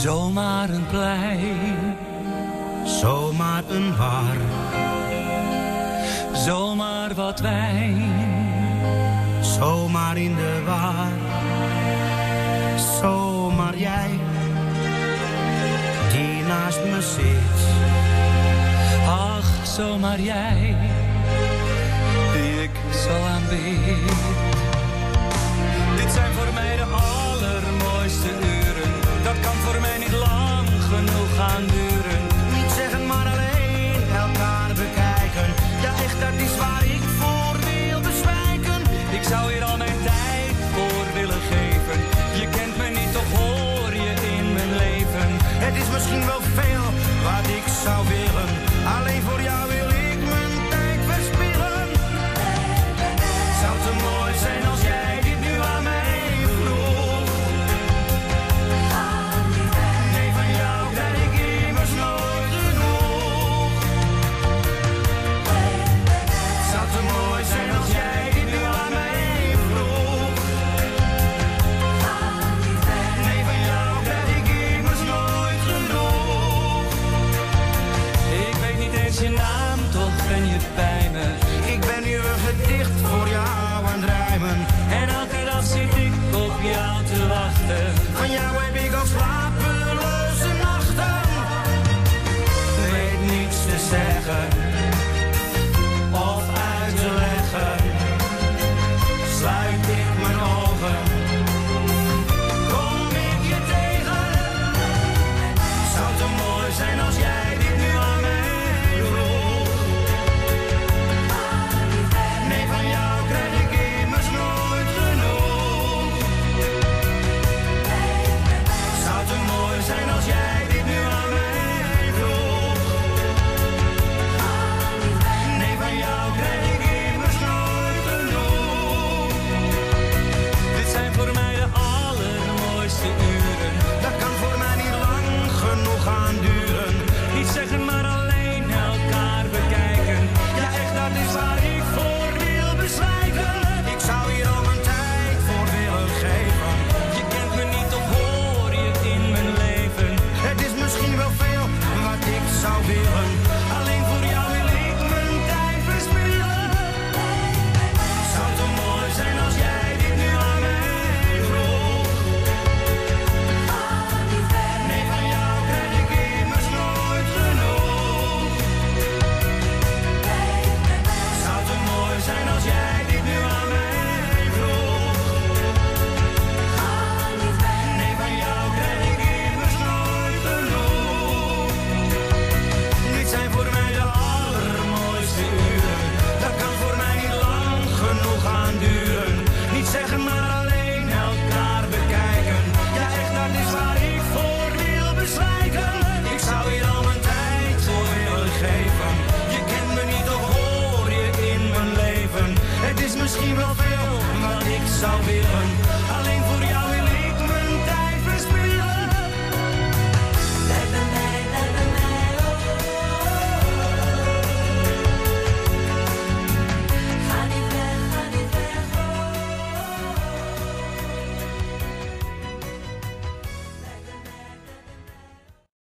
Zomaar een plein, zomaar een bar, zomaar wat wij, zomaar in de war, zomaar jij die naast me zit. Ach, zomaar jij die ik zal upon me. dicht voor zou willen. Alleen voor jou wil ik mijn tijd verspillen.